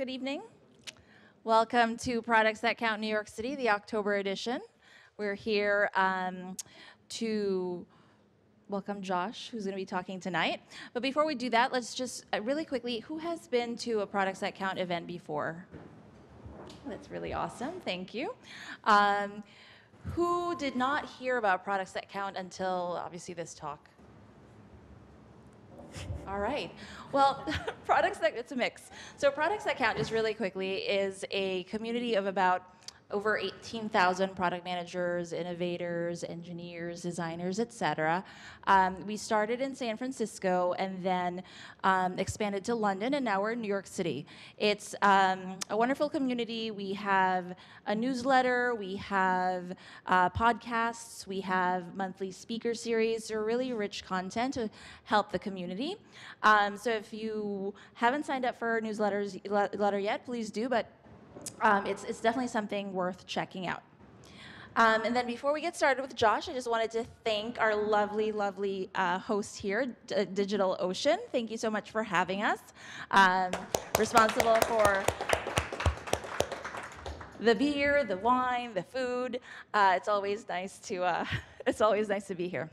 Good evening. Welcome to Products That Count New York City, the October edition. We're here um, to welcome Josh, who's going to be talking tonight. But before we do that, let's just uh, really quickly who has been to a Products That Count event before? That's really awesome. Thank you. Um, who did not hear about Products That Count until obviously this talk? All right. Well, products that it's a mix. So products that count just really quickly is a community of about over 18,000 product managers, innovators, engineers, designers, etc. Um, we started in San Francisco and then um, expanded to London, and now we're in New York City. It's um, a wonderful community. We have a newsletter, we have uh, podcasts, we have monthly speaker series. They're really rich content to help the community. Um, so if you haven't signed up for our newsletters letter yet, please do. But um, it's, it's definitely something worth checking out. Um, and then before we get started with Josh, I just wanted to thank our lovely, lovely uh, host here, D- Digital Ocean. Thank you so much for having us. Um, responsible for the beer, the wine, the food. Uh, it's always nice to uh, it's always nice to be here.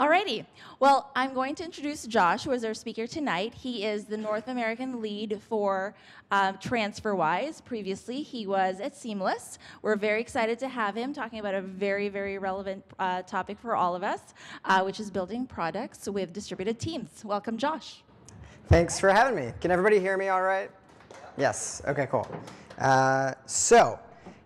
Alrighty. Well, I'm going to introduce Josh, who is our speaker tonight. He is the North American lead for um, TransferWise. Previously, he was at Seamless. We're very excited to have him talking about a very, very relevant uh, topic for all of us, uh, which is building products with distributed teams. Welcome, Josh. Thanks for having me. Can everybody hear me all right? Yes. Okay, cool. Uh, so,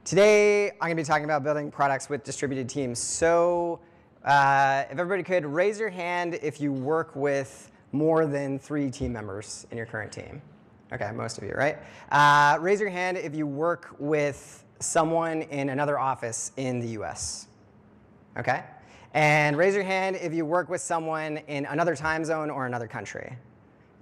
today I'm going to be talking about building products with distributed teams. So, uh, if everybody could raise your hand if you work with more than three team members in your current team. Okay, most of you, right? Uh, raise your hand if you work with someone in another office in the US. Okay? And raise your hand if you work with someone in another time zone or another country.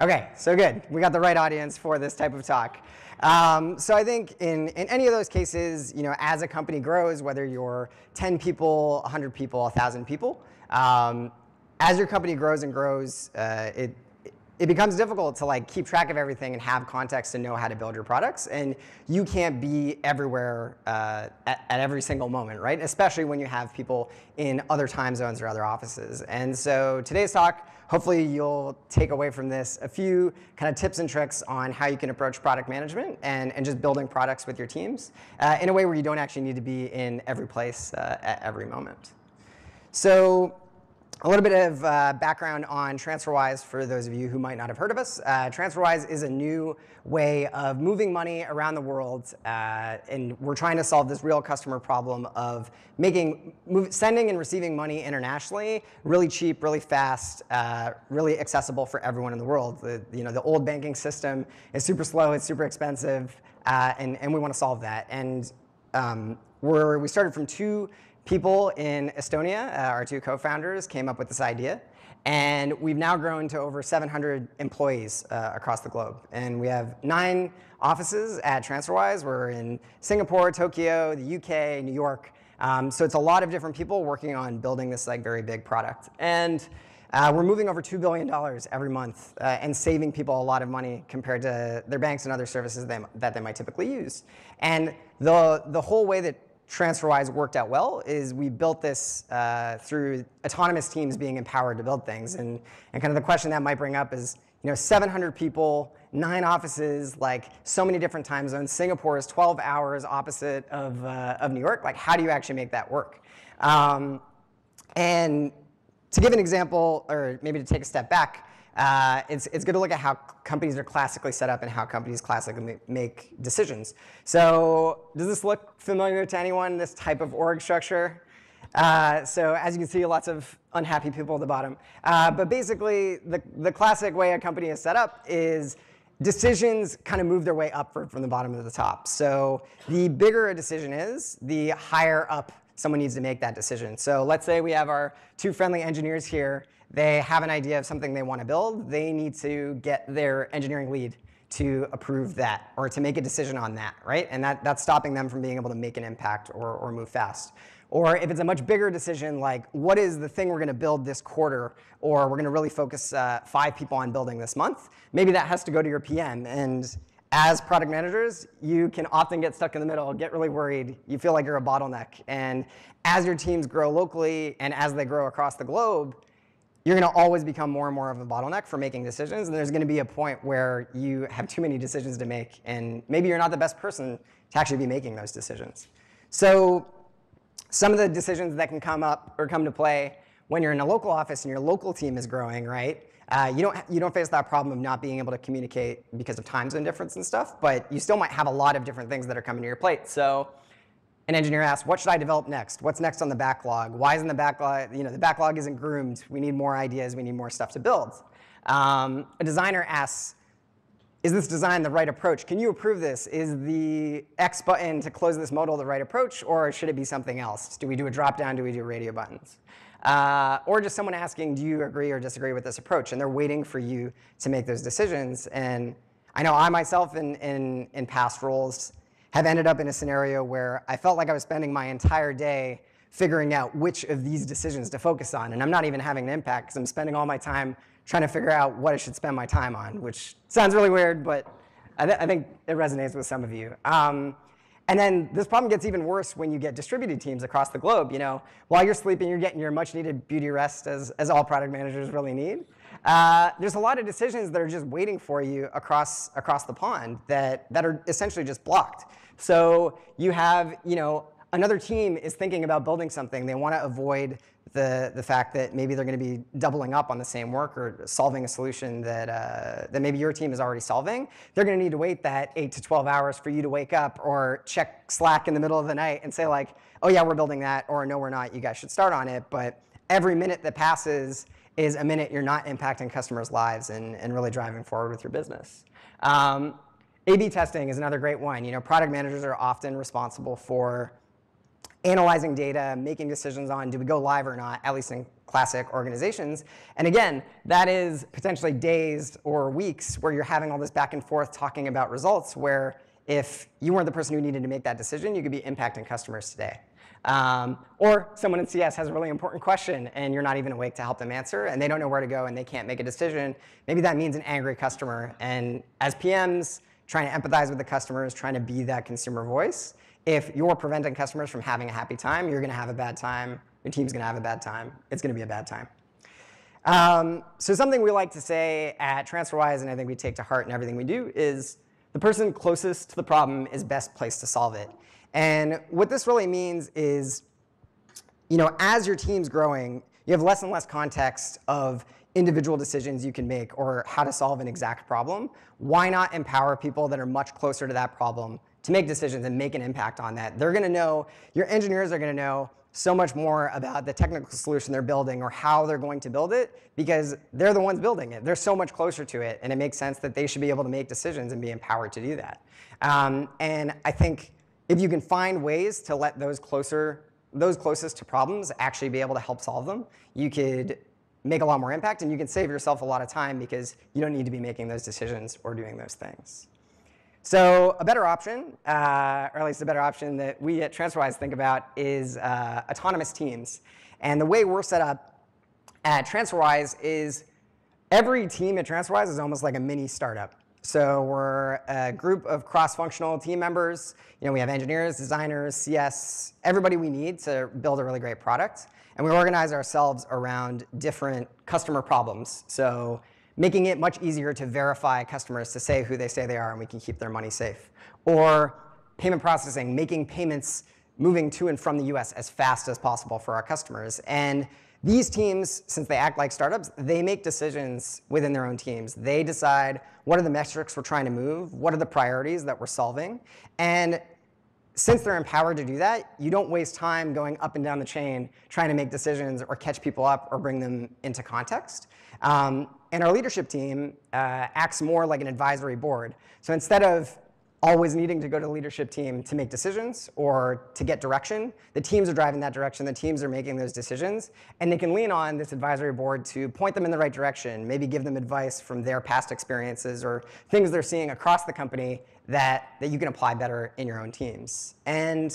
Okay, so good. We got the right audience for this type of talk. Um, so I think in, in any of those cases, you know, as a company grows, whether you're 10 people, 100 people, 1,000 people, um, as your company grows and grows, uh, it, it becomes difficult to like keep track of everything and have context to know how to build your products. And you can't be everywhere uh, at, at, every single moment, right? Especially when you have people in other time zones or other offices. And so today's talk hopefully you'll take away from this a few kind of tips and tricks on how you can approach product management and, and just building products with your teams uh, in a way where you don't actually need to be in every place uh, at every moment. So a little bit of uh, background on TransferWise for those of you who might not have heard of us. Uh, TransferWise is a new way of moving money around the world, uh, and we're trying to solve this real customer problem of making move, sending and receiving money internationally really cheap, really fast, uh, really accessible for everyone in the world. The, you know, the old banking system is super slow, it's super expensive, uh, and, and we want to solve that. And um, we started from two people in Estonia, uh, our two co-founders, came up with this idea. And we've now grown to over 700 employees uh, across the globe. And we have nine offices at TransferWise. We're in Singapore, Tokyo, the UK, New York. Um, so it's a lot of different people working on building this like very big product. And uh, we're moving over $2 billion every month uh, and saving people a lot of money compared to their banks and other services they, that they might typically use. And the, the whole way that TransferWise worked out well is we built this uh, through autonomous teams being empowered to build things. And, and kind of the question that might bring up is, you know, 700 people, nine offices, like so many different time zones. Singapore is 12 hours opposite of, uh, of New York. Like, how do you actually make that work? Um, and to give an example, or maybe to take a step back, uh, it's, it's good to look at how companies are classically set up and how companies classically make decisions. So does this look familiar to anyone, this type of org structure? Uh, so as you can see, lots of unhappy people at the bottom. Uh, but basically, the, the classic way a company is set up is decisions kind of move their way upward from the bottom to the top. So the bigger a decision is, the higher up someone needs to make that decision. So let's say we have our two friendly engineers here they have an idea of something they want to build, they need to get their engineering lead to approve that or to make a decision on that, right? And that, that's stopping them from being able to make an impact or, or move fast. Or if it's a much bigger decision, like what is the thing we're going to build this quarter, or we're going to really focus uh, five people on building this month, maybe that has to go to your PM. And as product managers, you can often get stuck in the middle, get really worried. You feel like you're a bottleneck. And as your teams grow locally and as they grow across the globe, you're going to always become more and more of a bottleneck for making decisions. And there's going to be a point where you have too many decisions to make. And maybe you're not the best person to actually be making those decisions. So some of the decisions that can come up or come to play when you're in a local office and your local team is growing, right? Uh, you, don't, you don't face that problem of not being able to communicate because of time zone difference and stuff, but you still might have a lot of different things that are coming to your plate. So an engineer asks, what should I develop next? What's next on the backlog? Why isn't the backlog, you know, the backlog isn't groomed. We need more ideas. We need more stuff to build. Um, a designer asks, is this design the right approach? Can you approve this? Is the X button to close this modal the right approach, or should it be something else? Do we do a drop down? Do we do radio buttons? Uh, or just someone asking, do you agree or disagree with this approach? And they're waiting for you to make those decisions. And I know I myself in, in, in past roles have ended up in a scenario where I felt like I was spending my entire day figuring out which of these decisions to focus on. And I'm not even having an impact because I'm spending all my time trying to figure out what I should spend my time on, which sounds really weird, but I, th I think it resonates with some of you. Um, and then this problem gets even worse when you get distributed teams across the globe. You know, while you're sleeping, you're getting your much needed beauty rest, as, as all product managers really need. Uh, there's a lot of decisions that are just waiting for you across, across the pond that, that are essentially just blocked. So you have, you know, another team is thinking about building something. They want to avoid the, the fact that maybe they're going to be doubling up on the same work or solving a solution that, uh, that maybe your team is already solving. They're going to need to wait that 8 to 12 hours for you to wake up or check Slack in the middle of the night and say like, oh yeah, we're building that, or no, we're not, you guys should start on it. But every minute that passes is a minute you're not impacting customers' lives and, and really driving forward with your business. Um, A-B testing is another great one. You know, product managers are often responsible for analyzing data, making decisions on do we go live or not, at least in classic organizations. And again, that is potentially days or weeks where you're having all this back and forth talking about results where if you weren't the person who needed to make that decision, you could be impacting customers today. Um, or someone in CS has a really important question and you're not even awake to help them answer and they don't know where to go and they can't make a decision. Maybe that means an angry customer. And as PMs, trying to empathize with the customers, trying to be that consumer voice, if you're preventing customers from having a happy time, you're going to have a bad time. Your team's going to have a bad time. It's going to be a bad time. Um, so something we like to say at TransferWise, and I think we take to heart in everything we do, is the person closest to the problem is best placed to solve it. And what this really means is, you know, as your team's growing, you have less and less context of individual decisions you can make or how to solve an exact problem. Why not empower people that are much closer to that problem to make decisions and make an impact on that. They're going to know, your engineers are going to know so much more about the technical solution they're building or how they're going to build it because they're the ones building it. They're so much closer to it, and it makes sense that they should be able to make decisions and be empowered to do that. Um, and I think if you can find ways to let those closer, those closest to problems actually be able to help solve them, you could make a lot more impact and you can save yourself a lot of time because you don't need to be making those decisions or doing those things. So a better option, uh, or at least a better option that we at TransferWise think about is uh, autonomous teams. And the way we're set up at TransferWise is every team at TransferWise is almost like a mini startup. So we're a group of cross-functional team members. You know, we have engineers, designers, CS, everybody we need to build a really great product. And we organize ourselves around different customer problems. So making it much easier to verify customers to say who they say they are and we can keep their money safe. Or payment processing, making payments moving to and from the US as fast as possible for our customers. And these teams, since they act like startups, they make decisions within their own teams. They decide what are the metrics we're trying to move, what are the priorities that we're solving. And since they're empowered to do that, you don't waste time going up and down the chain trying to make decisions or catch people up or bring them into context. Um, and our leadership team uh, acts more like an advisory board. So instead of always needing to go to the leadership team to make decisions or to get direction, the teams are driving that direction, the teams are making those decisions, and they can lean on this advisory board to point them in the right direction, maybe give them advice from their past experiences or things they're seeing across the company that, that you can apply better in your own teams. And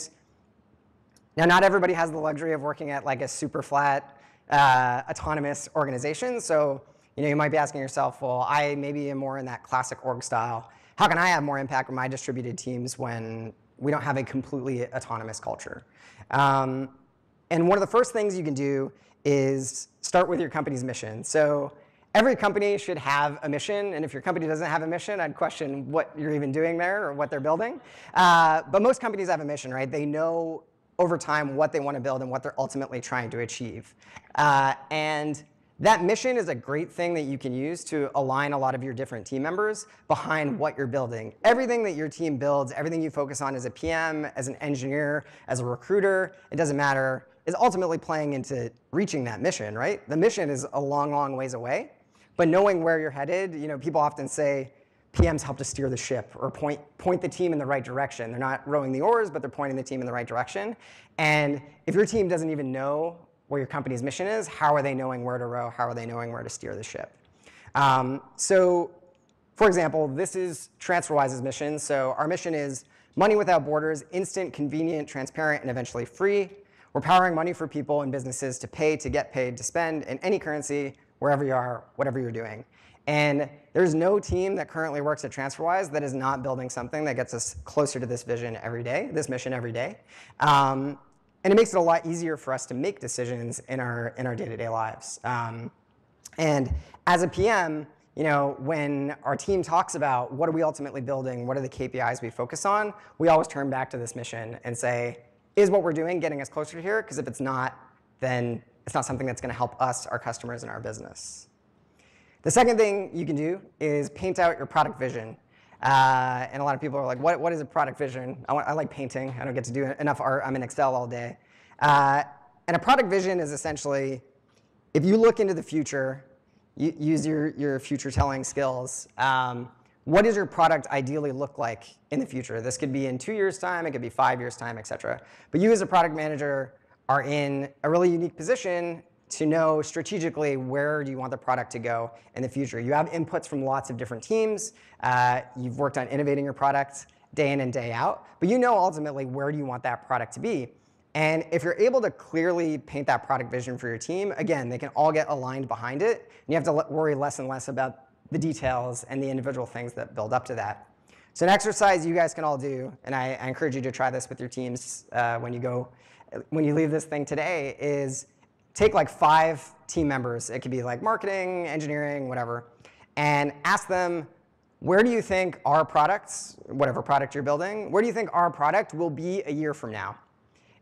now not everybody has the luxury of working at like a super flat uh, autonomous organization. So you know, you might be asking yourself, well, I maybe am more in that classic org style. How can I have more impact with my distributed teams when we don't have a completely autonomous culture? Um, and one of the first things you can do is start with your company's mission. So every company should have a mission, and if your company doesn't have a mission, I'd question what you're even doing there or what they're building. Uh, but most companies have a mission, right? They know over time what they want to build and what they're ultimately trying to achieve. Uh, and that mission is a great thing that you can use to align a lot of your different team members behind what you're building. Everything that your team builds, everything you focus on as a PM, as an engineer, as a recruiter, it doesn't matter, is ultimately playing into reaching that mission, right? The mission is a long, long ways away, but knowing where you're headed, you know, people often say, PMs help to steer the ship or point, point the team in the right direction. They're not rowing the oars, but they're pointing the team in the right direction. And if your team doesn't even know what your company's mission is, how are they knowing where to row? How are they knowing where to steer the ship? Um, so, for example, this is TransferWise's mission. So our mission is money without borders, instant, convenient, transparent, and eventually free. We're powering money for people and businesses to pay, to get paid, to spend in any currency, wherever you are, whatever you're doing. And there's no team that currently works at TransferWise that is not building something that gets us closer to this vision every day, this mission every day. Um, and it makes it a lot easier for us to make decisions in our in our day-to-day lives. Um, and as a PM, you know, when our team talks about what are we ultimately building, what are the KPIs we focus on, we always turn back to this mission and say, is what we're doing getting us closer to here? Because if it's not, then it's not something that's going to help us, our customers, and our business. The second thing you can do is paint out your product vision. Uh, and a lot of people are like, what, what is a product vision? I, want, I, like painting. I don't get to do enough art. I'm in Excel all day. Uh, and a product vision is essentially, if you look into the future, you, use your, your future telling skills, um, what does your product ideally look like in the future? This could be in two years' time, it could be five years' time, et cetera. But you as a product manager are in a really unique position to know strategically where do you want the product to go in the future. You have inputs from lots of different teams. Uh, you've worked on innovating your product day in and day out, but you know ultimately where do you want that product to be. And if you're able to clearly paint that product vision for your team, again, they can all get aligned behind it. And you have to worry less and less about the details and the individual things that build up to that. So an exercise you guys can all do, and I, I encourage you to try this with your teams uh, when you go, when you leave this thing today, is take like five team members, it could be like marketing, engineering, whatever, and ask them, where do you think our products, whatever product you're building, where do you think our product will be a year from now?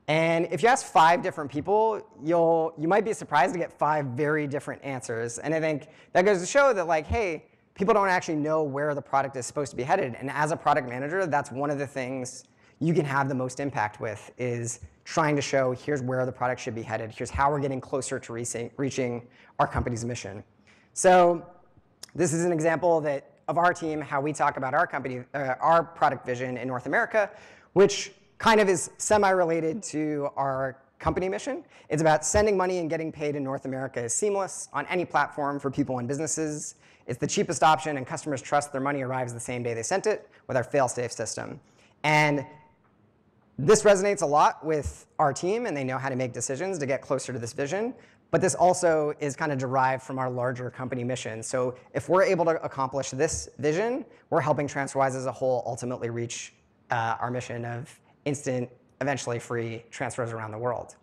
And if you ask five different people, you'll, you might be surprised to get five very different answers. And I think that goes to show that like, hey, people don't actually know where the product is supposed to be headed. And as a product manager, that's one of the things you can have the most impact with is trying to show here's where the product should be headed, here's how we're getting closer to reaching our company's mission. So this is an example that of our team, how we talk about our company, uh, our product vision in North America, which kind of is semi-related to our company mission. It's about sending money and getting paid in North America is seamless on any platform for people and businesses. It's the cheapest option, and customers trust their money arrives the same day they sent it with our fail-safe system. And this resonates a lot with our team, and they know how to make decisions to get closer to this vision. But this also is kind of derived from our larger company mission. So if we're able to accomplish this vision, we're helping TransferWise as a whole ultimately reach uh, our mission of instant, eventually free transfers around the world.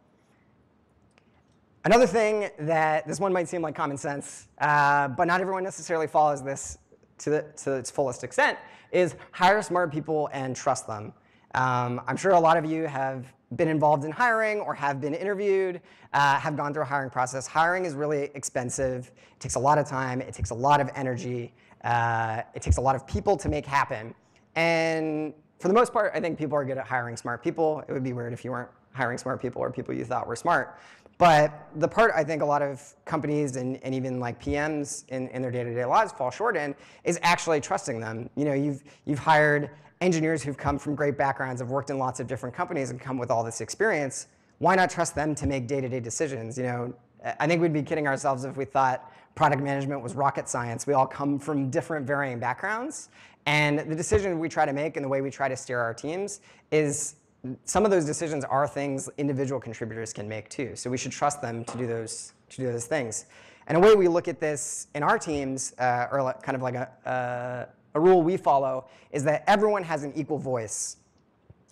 Another thing that this one might seem like common sense, uh, but not everyone necessarily follows this to, the, to its fullest extent, is hire smart people and trust them. Um, I'm sure a lot of you have been involved in hiring or have been interviewed, uh, have gone through a hiring process. Hiring is really expensive. It takes a lot of time. It takes a lot of energy. Uh, it takes a lot of people to make happen. And for the most part, I think people are good at hiring smart people. It would be weird if you weren't hiring smart people or people you thought were smart. But the part I think a lot of companies and, and even like PMs in, in their day-to-day lives fall short in is actually trusting them. You know, you've, you've hired engineers who've come from great backgrounds, have worked in lots of different companies and come with all this experience, why not trust them to make day-to-day decisions? You know, I think we'd be kidding ourselves if we thought product management was rocket science. We all come from different varying backgrounds. And the decision we try to make and the way we try to steer our teams is some of those decisions are things individual contributors can make too. So we should trust them to do those, to do those things. And a way we look at this in our teams, uh, or kind of like a, uh, a rule we follow is that everyone has an equal voice.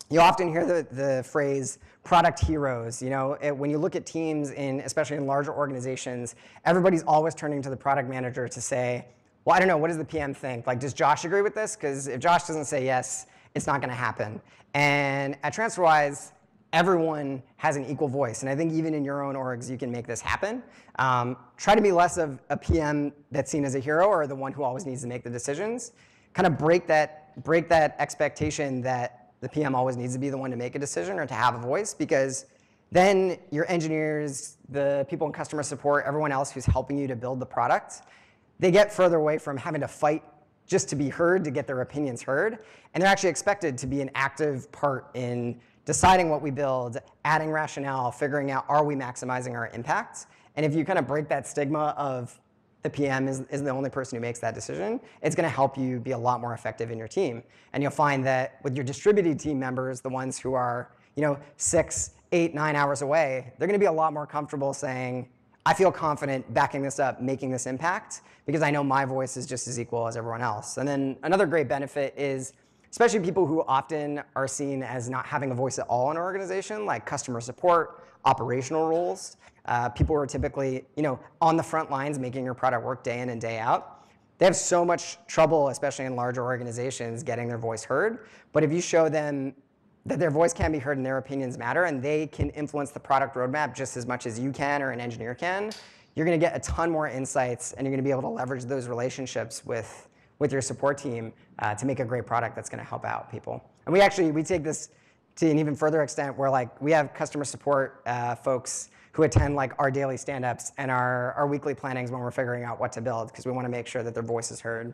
You often hear the, the phrase product heroes. You know, it, when you look at teams in, especially in larger organizations, everybody's always turning to the product manager to say, well, I don't know, what does the PM think? Like, does Josh agree with this? Because if Josh doesn't say yes, it's not going to happen. And at TransferWise, everyone has an equal voice. And I think even in your own orgs, you can make this happen. Um, try to be less of a PM that's seen as a hero or the one who always needs to make the decisions. Kind of break that, break that expectation that the PM always needs to be the one to make a decision or to have a voice because then your engineers, the people in customer support, everyone else who's helping you to build the product, they get further away from having to fight just to be heard, to get their opinions heard. And they're actually expected to be an active part in deciding what we build, adding rationale, figuring out are we maximizing our impact. And if you kind of break that stigma of the PM is, is the only person who makes that decision, it's going to help you be a lot more effective in your team. And you'll find that with your distributed team members, the ones who are you know, six, eight, nine hours away, they're going to be a lot more comfortable saying, I feel confident backing this up, making this impact, because I know my voice is just as equal as everyone else. And then another great benefit is especially people who often are seen as not having a voice at all in an organization, like customer support, operational roles, uh, people who are typically you know, on the front lines making your product work day in and day out. They have so much trouble, especially in larger organizations, getting their voice heard. But if you show them that their voice can be heard and their opinions matter and they can influence the product roadmap just as much as you can or an engineer can, you're going to get a ton more insights and you're going to be able to leverage those relationships with with your support team uh, to make a great product that's going to help out people. And we actually we take this to an even further extent where like we have customer support uh, folks who attend like our daily stand-ups and our, our weekly plannings when we're figuring out what to build because we want to make sure that their voice is heard.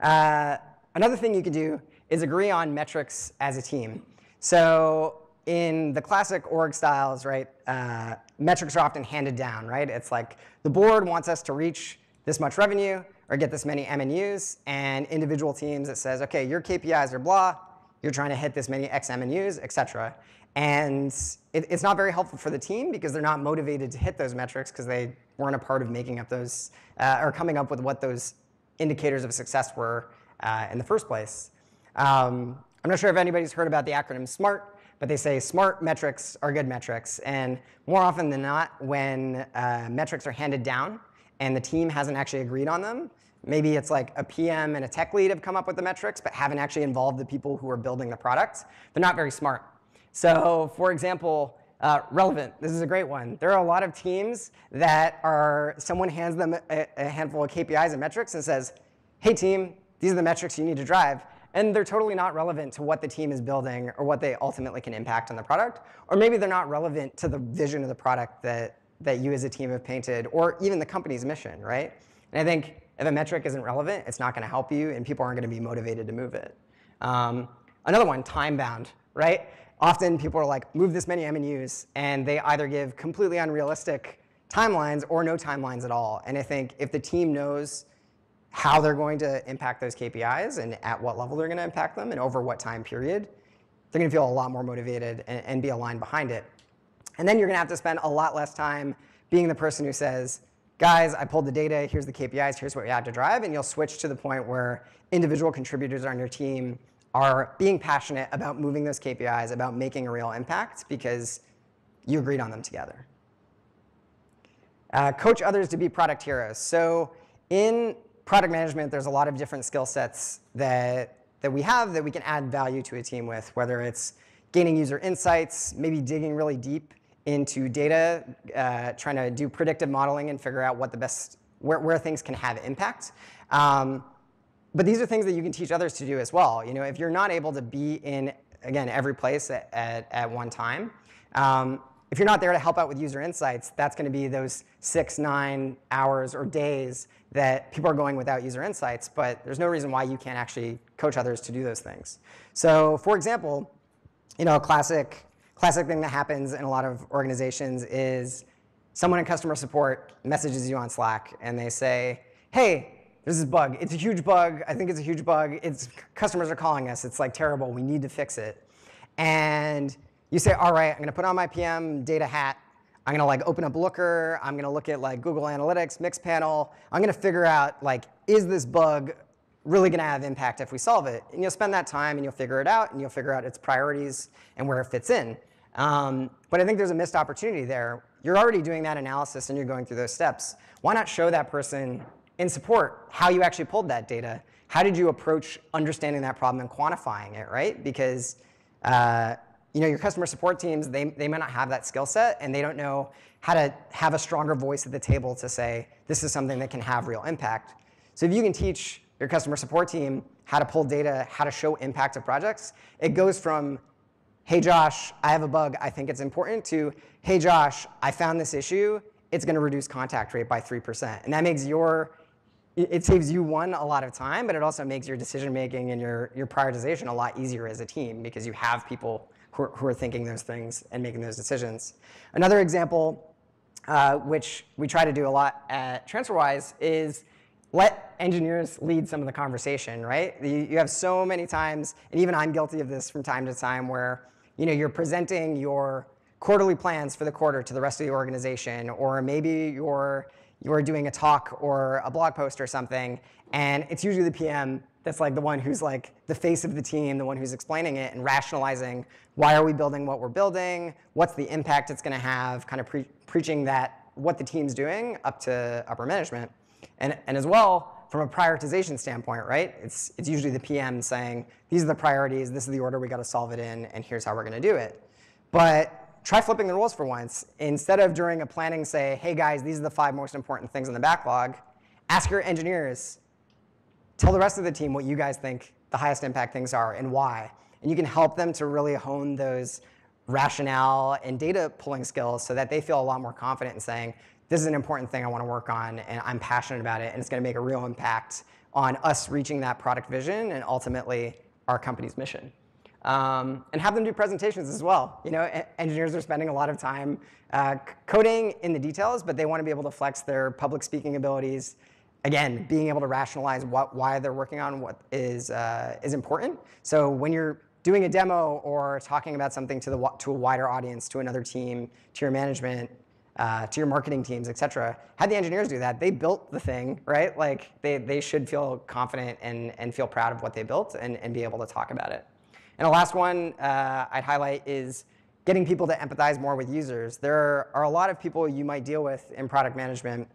Uh, another thing you could do is agree on metrics as a team. So in the classic org styles, right, uh, metrics are often handed down, right? It's like the board wants us to reach this much revenue, or get this many MNUs, and individual teams that says, okay, your KPIs are blah, you're trying to hit this many X MNUs, et cetera. And it, it's not very helpful for the team because they're not motivated to hit those metrics because they weren't a part of making up those, uh, or coming up with what those indicators of success were uh, in the first place. Um, I'm not sure if anybody's heard about the acronym SMART, but they say smart metrics are good metrics. And more often than not, when uh, metrics are handed down and the team hasn't actually agreed on them, Maybe it's like a PM and a tech lead have come up with the metrics, but haven't actually involved the people who are building the product. They're not very smart. So for example, uh, relevant, this is a great one. There are a lot of teams that are, someone hands them a, a handful of KPIs and metrics and says, hey team, these are the metrics you need to drive. And they're totally not relevant to what the team is building or what they ultimately can impact on the product. Or maybe they're not relevant to the vision of the product that, that you as a team have painted or even the company's mission, right? And I think if a metric isn't relevant, it's not going to help you, and people aren't going to be motivated to move it. Um, another one, time bound, right? Often people are like, move this many MNUs, and they either give completely unrealistic timelines or no timelines at all. And I think if the team knows how they're going to impact those KPIs and at what level they're going to impact them and over what time period, they're going to feel a lot more motivated and, and be aligned behind it. And then you're going to have to spend a lot less time being the person who says, guys, I pulled the data, here's the KPIs, here's what we have to drive, and you'll switch to the point where individual contributors are on your team are being passionate about moving those KPIs, about making a real impact because you agreed on them together. Uh, coach others to be product heroes. So in product management, there's a lot of different skill sets that, that we have that we can add value to a team with, whether it's gaining user insights, maybe digging really deep into data, uh, trying to do predictive modeling and figure out what the best, where, where things can have impact. Um, but these are things that you can teach others to do as well. You know, if you're not able to be in, again, every place at, at, at one time, um, if you're not there to help out with user insights, that's going to be those six, nine hours or days that people are going without user insights, but there's no reason why you can't actually coach others to do those things. So for example, you know, a classic classic thing that happens in a lot of organizations is someone in customer support messages you on Slack and they say, hey, there's this bug. It's a huge bug. I think it's a huge bug. It's customers are calling us. It's like terrible. We need to fix it. And you say, all right, I'm gonna put on my PM data hat. I'm gonna like open up Looker. I'm gonna look at like Google Analytics, Mixpanel. I'm gonna figure out like, is this bug really going to have impact if we solve it? And you'll spend that time and you'll figure it out and you'll figure out its priorities and where it fits in. Um, but I think there's a missed opportunity there. You're already doing that analysis and you're going through those steps. Why not show that person in support how you actually pulled that data? How did you approach understanding that problem and quantifying it, right? Because uh, you know, your customer support teams, they, they might not have that skill set and they don't know how to have a stronger voice at the table to say, this is something that can have real impact. So if you can teach your customer support team how to pull data, how to show impact of projects, it goes from, hey Josh, I have a bug, I think it's important, to, hey Josh, I found this issue, it's gonna reduce contact rate by 3%. And that makes your, it saves you one, a lot of time, but it also makes your decision making and your, your prioritization a lot easier as a team because you have people who are, who are thinking those things and making those decisions. Another example, uh, which we try to do a lot at TransferWise, is let engineers lead some of the conversation, right? You, you have so many times, and even I'm guilty of this from time to time, where you know, you're presenting your quarterly plans for the quarter to the rest of the organization, or maybe you're, you're doing a talk or a blog post or something, and it's usually the PM that's like the one who's like the face of the team, the one who's explaining it and rationalizing why are we building what we're building, what's the impact it's going to have, kind of pre preaching that what the team's doing up to upper management. And, and as well, from a prioritization standpoint, right? It's, it's usually the PM saying, these are the priorities, this is the order we got to solve it in, and here's how we're going to do it. But try flipping the roles for once. Instead of during a planning say, hey guys, these are the five most important things in the backlog, ask your engineers, tell the rest of the team what you guys think the highest impact things are and why. And you can help them to really hone those rationale and data pulling skills so that they feel a lot more confident in saying, this is an important thing I want to work on and I'm passionate about it and it's going to make a real impact on us reaching that product vision and ultimately our company's mission. Um, and have them do presentations as well. You know, engineers are spending a lot of time uh, coding in the details, but they want to be able to flex their public speaking abilities, again, being able to rationalize what, why they're working on what is, uh, is important. So when you're doing a demo or talking about something to, the, to a wider audience, to another team, to your management, uh, to your marketing teams, et cetera, had the engineers do that, they built the thing, right? Like they, they should feel confident and, and feel proud of what they built and, and be able to talk about it. And the last one uh, I'd highlight is getting people to empathize more with users. There are a lot of people you might deal with in product management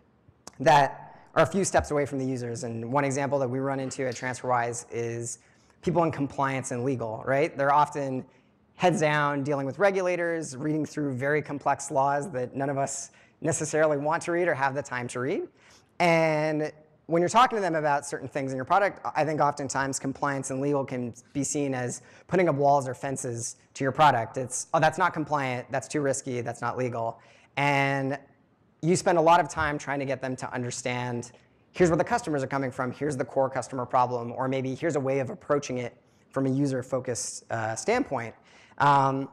that are a few steps away from the users. And one example that we run into at TransferWise is people in compliance and legal, right? They're often heads down dealing with regulators, reading through very complex laws that none of us necessarily want to read or have the time to read. And when you're talking to them about certain things in your product, I think oftentimes compliance and legal can be seen as putting up walls or fences to your product. It's, oh, that's not compliant, that's too risky, that's not legal. And you spend a lot of time trying to get them to understand here's where the customers are coming from, here's the core customer problem, or maybe here's a way of approaching it from a user-focused uh, standpoint. Um,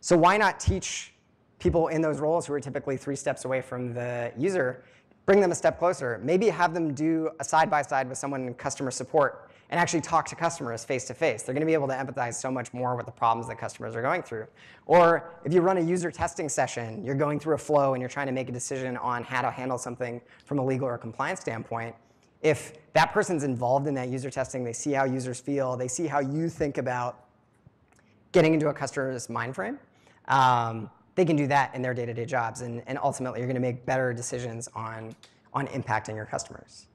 so why not teach people in those roles who are typically three steps away from the user, bring them a step closer, maybe have them do a side-by-side -side with someone in customer support and actually talk to customers face to face. They're going to be able to empathize so much more with the problems that customers are going through. Or if you run a user testing session, you're going through a flow and you're trying to make a decision on how to handle something from a legal or compliance standpoint. If that person's involved in that user testing, they see how users feel, they see how you think about getting into a customer's mind frame, um, they can do that in their day-to-day jobs. And, and ultimately, you're going to make better decisions on, on impacting your customers.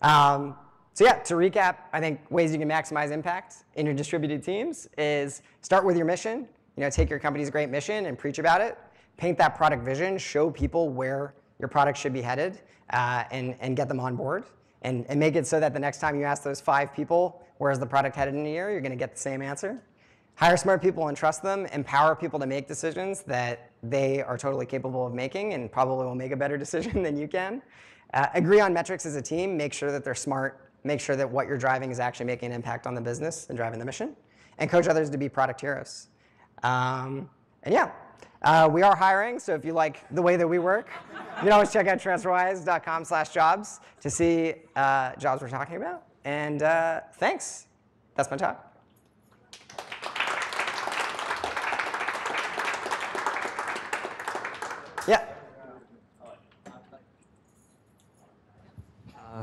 Um, so yeah, to recap, I think ways you can maximize impact in your distributed teams is start with your mission. You know, take your company's great mission and preach about it. Paint that product vision, show people where your product should be headed, uh, and, and get them on board. And, and make it so that the next time you ask those five people, where's the product headed in a year, you're going to get the same answer. Hire smart people and trust them. Empower people to make decisions that they are totally capable of making and probably will make a better decision than you can. Uh, agree on metrics as a team. Make sure that they're smart make sure that what you're driving is actually making an impact on the business and driving the mission, and coach others to be product heroes. Um, and yeah, uh, we are hiring, so if you like the way that we work, you can always check out transferwise.com slash jobs to see uh, jobs we're talking about. And uh, thanks. That's my talk.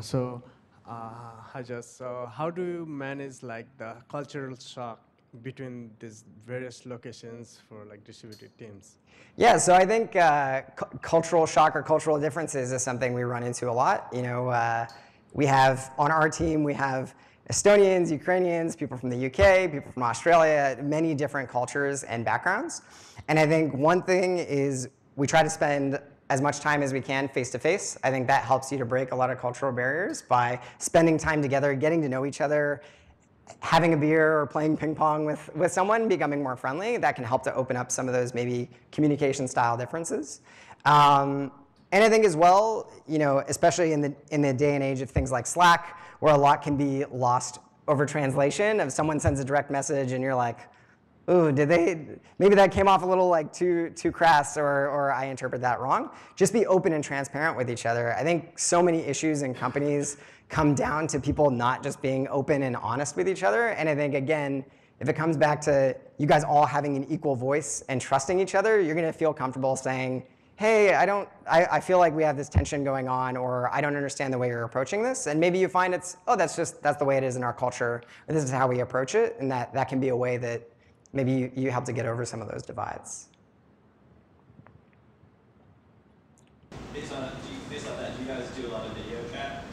So Uh, hi, Jess. So, how do you manage like the cultural shock between these various locations for like distributed teams? Yeah, so I think uh, cu- cultural shock or cultural differences is something we run into a lot. You know, uh, we have on our team we have Estonians, Ukrainians, people from the UK, people from Australia, many different cultures and backgrounds. And I think one thing is we try to spend as much time as we can face to face. I think that helps you to break a lot of cultural barriers by spending time together, getting to know each other, having a beer or playing ping pong with, with someone, becoming more friendly, that can help to open up some of those maybe communication style differences. Um, and I think as well, you know, especially in the, in the day and age of things like Slack, where a lot can be lost over translation, if someone sends a direct message and you're like, ooh, did they, maybe that came off a little like too, too crass or, or I interpret that wrong. Just be open and transparent with each other. I think so many issues in companies come down to people not just being open and honest with each other. And I think, again, if it comes back to you guys all having an equal voice and trusting each other, you're gonna feel comfortable saying, hey, I don't, I, I, feel like we have this tension going on, or I don't understand the way you're approaching this. And maybe you find it's, oh, that's just, that's the way it is in our culture, or this is how we approach it. And that, that can be a way that maybe you, you help to get over some of those divides. Based on, based on that, you guys do a lot of video chat?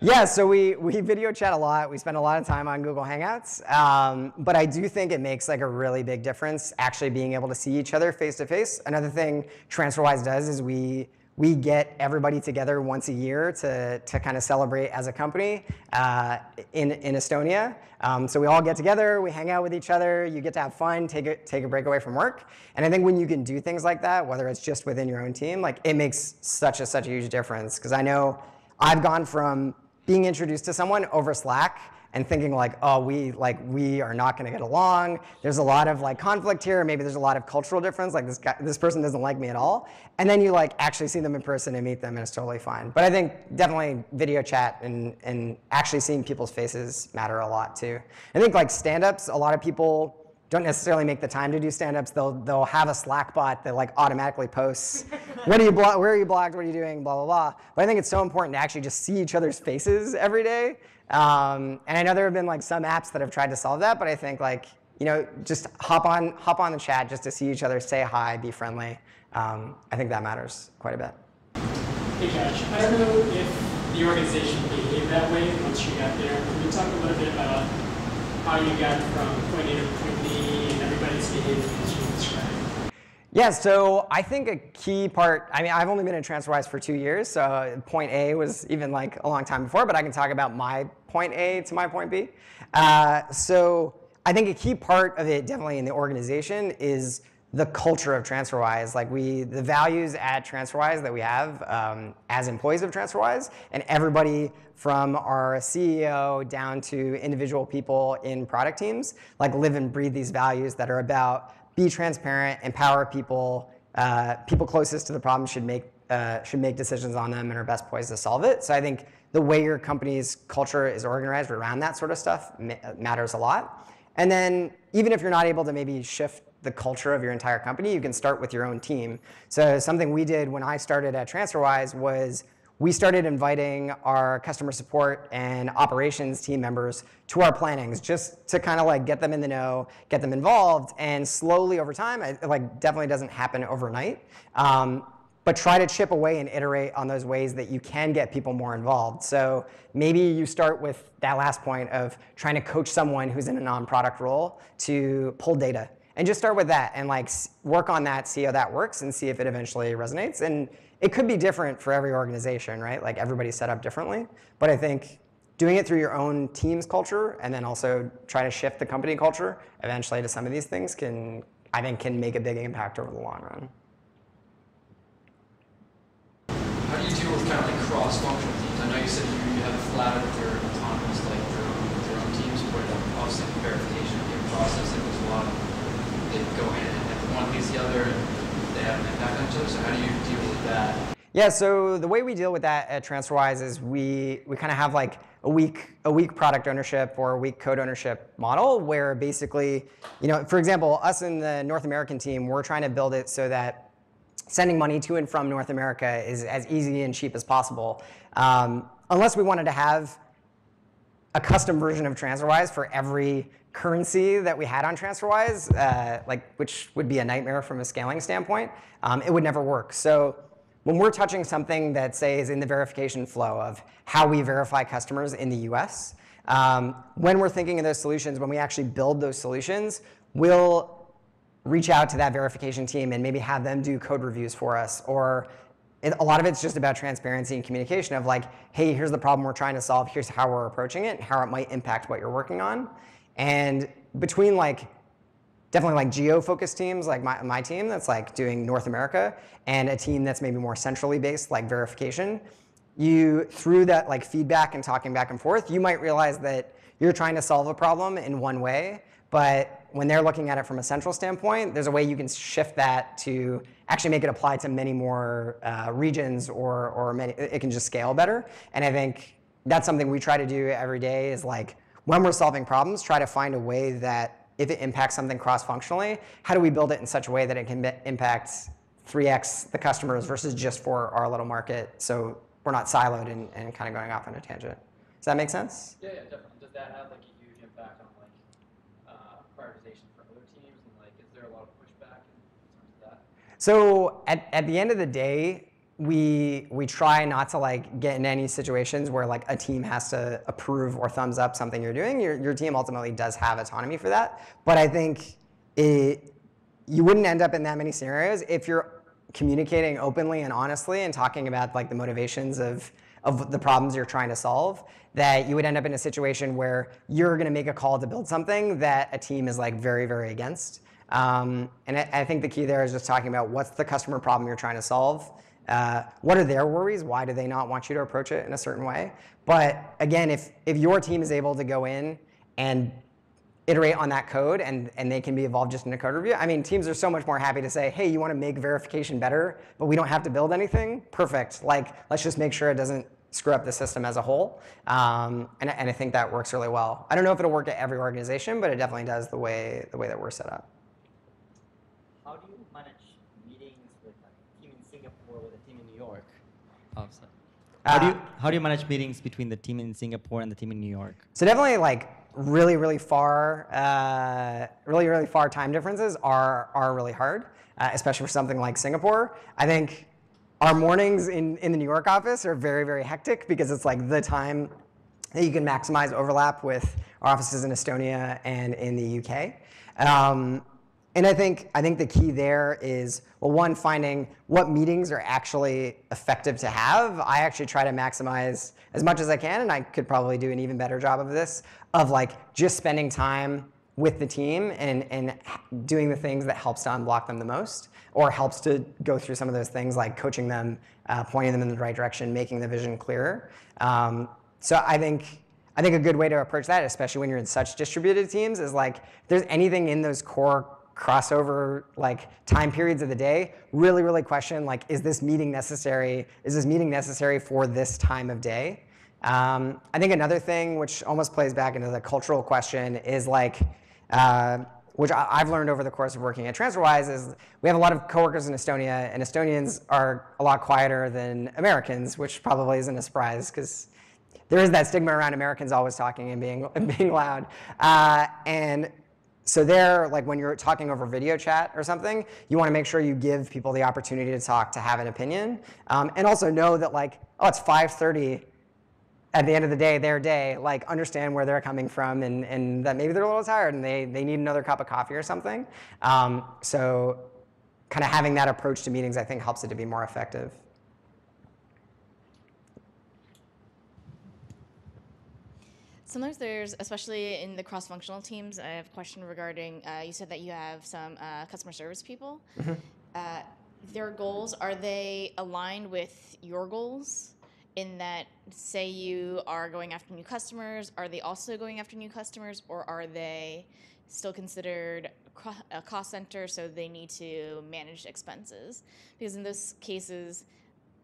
Yeah, so we, we video chat a lot. We spend a lot of time on Google Hangouts. Um, but I do think it makes like a really big difference actually being able to see each other face to face. Another thing TransferWise does is we we get everybody together once a year to, to kind of celebrate as a company uh, in, in Estonia. Um, so we all get together, we hang out with each other, you get to have fun, take a, take a break away from work. And I think when you can do things like that, whether it's just within your own team, like it makes such a, such a huge difference. Because I know I've gone from being introduced to someone over Slack and thinking like, oh, we like we are not going to get along. There's a lot of like conflict here. Maybe there's a lot of cultural difference. Like this guy, this person doesn't like me at all. And then you like actually see them in person and meet them, and it's totally fine. But I think definitely video chat and and actually seeing people's faces matter a lot too. I think like stand-ups, a lot of people don't necessarily make the time to do stand-ups. They'll they'll have a Slack bot that like automatically posts, what are you blo- where are you blocked? What are you doing? Blah blah blah. But I think it's so important to actually just see each other's faces every day. Um, and I know there have been like some apps that have tried to solve that, but I think like you know just hop on hop on the chat just to see each other, say hi, be friendly. Um, I think that matters quite a bit. Hey Josh, I don't know if the organization behaved that way once you got there. Can you talk a little bit about how you got from point A to point B and everybody's behavior as you described? Yeah, so I think a key part, I mean, I've only been at TransferWise for two years, so point A was even like a long time before, but I can talk about my point A to my point B. Uh, so I think a key part of it definitely in the organization is the culture of TransferWise, like we, the values at TransferWise that we have um, as employees of TransferWise, and everybody from our CEO down to individual people in product teams, like live and breathe these values that are about be transparent, empower people, uh, people closest to the problem should make uh, should make decisions on them and are best poised to solve it. So I think the way your company's culture is organized around that sort of stuff matters a lot. And then even if you're not able to maybe shift the culture of your entire company, you can start with your own team. So something we did when I started at TransferWise was we started inviting our customer support and operations team members to our plannings just to kind of like get them in the know, get them involved, and slowly over time, it like definitely doesn't happen overnight. Um, but try to chip away and iterate on those ways that you can get people more involved. So maybe you start with that last point of trying to coach someone who's in a non-product role to pull data and just start with that and like work on that, see how that works, and see if it eventually resonates. And it could be different for every organization, right? Like everybody's set up differently. But I think doing it through your own team's culture and then also try to shift the company culture eventually to some of these things can, I think, can make a big impact over the long run. With kind of like cross-functional teams? I know you said you, have a flat with your autonomous, like their own, their own teams, but obviously verification of your process, it was a lot they go in and if one leaves the other, they have an impact on each other. So how do you deal with that? Yeah, so the way we deal with that at TransferWise is we we kind of have like a weak a weak product ownership or a weak code ownership model where basically, you know, for example, us in the North American team, we're trying to build it so that sending money to and from North America is as easy and cheap as possible. Um, unless we wanted to have a custom version of TransferWise for every currency that we had on TransferWise, uh, like which would be a nightmare from a scaling standpoint, um, it would never work. So when we're touching something that say is in the verification flow of how we verify customers in the US, um, when we're thinking of those solutions, when we actually build those solutions, we'll reach out to that verification team and maybe have them do code reviews for us. Or it, a lot of it's just about transparency and communication of like hey here's the problem we're trying to solve. Here's how we're approaching it how it might impact what you're working on. And between like definitely like geo focused teams like my, my team that's like doing north america and a team that's maybe more centrally based like verification you through that like feedback and talking back and forth you might realize that you're trying to solve a problem in one way but when they're looking at it from a central standpoint, there's a way you can shift that to actually make it apply to many more uh, regions or, or many, it can just scale better. And I think that's something we try to do every day is like when we're solving problems, try to find a way that if it impacts something cross-functionally, how do we build it in such a way that it can impact 3x the customers versus just for our little market so we're not siloed and, and kind of going off on a tangent. Does that make sense? Yeah, yeah, definitely. Does that have like a huge impact on like uh, prioritization for other teams and like is there a lot of pushback in terms of that? So at, at the end of the day, we we try not to like get in any situations where like a team has to approve or thumbs up something you're doing. Your your team ultimately does have autonomy for that. But I think it you wouldn't end up in that many scenarios if you're communicating openly and honestly and talking about like the motivations of of the problems you're trying to solve that you would end up in a situation where you're going to make a call to build something that a team is like very very against um, and I, I, think the key there is just talking about what's the customer problem you're trying to solve uh, what are their worries why do they not want you to approach it in a certain way but again if if your team is able to go in and iterate on that code and, and they can be involved just in a code review. I mean, teams are so much more happy to say, hey, you want to make verification better, but we don't have to build anything? Perfect. Like, let's just make sure it doesn't screw up the system as a whole. Um, and, and I think that works really well. I don't know if it'll work at every organization, but it definitely does the way, the way that we're set up. How do you manage meetings with a team in Singapore with a team in New York? Oh, sorry. How do you how do you manage meetings between the team in Singapore and the team in New York? So definitely like really, really far, uh, really, really far time differences are, are really hard, uh, especially for something like Singapore. I think our mornings in, in the New York office are very, very hectic because it's like the time that you can maximize overlap with our offices in Estonia and in the UK. Um, and I think I think the key there is well, one finding what meetings are actually effective to have. I actually try to maximize as much as I can, and I could probably do an even better job of this of like just spending time with the team and, and doing the things that helps to unblock them the most or helps to go through some of those things like coaching them, uh, pointing them in the right direction, making the vision clearer. Um, so I think I think a good way to approach that, especially when you're in such distributed teams, is like if there's anything in those core crossover like time periods of the day, really, really question like, is this meeting necessary? Is this meeting necessary for this time of day? Um, I think another thing which almost plays back into the cultural question is like, uh, which I, have learned over the course of working at TransferWise is we have a lot of coworkers in Estonia, and Estonians are a lot quieter than Americans, which probably isn't a surprise because there is that stigma around Americans always talking and being and being loud. Uh, and so there, like when you're talking over video chat or something, you want to make sure you give people the opportunity to talk, to have an opinion, um, and also know that like, oh, it's 5:30 at the end of the day, their day, like understand where they're coming from and, and that maybe they're a little tired and they, they need another cup of coffee or something. Um, so kind of having that approach to meetings, I think helps it to be more effective. Sometimes there's, especially in the cross-functional teams, I have a question regarding, uh, you said that you have some uh, customer service people. Mm-hmm. Uh, their goals, are they aligned with your goals? In that, say you are going after new customers, are they also going after new customers, or are they still considered a cost center, so they need to manage expenses? Because in those cases,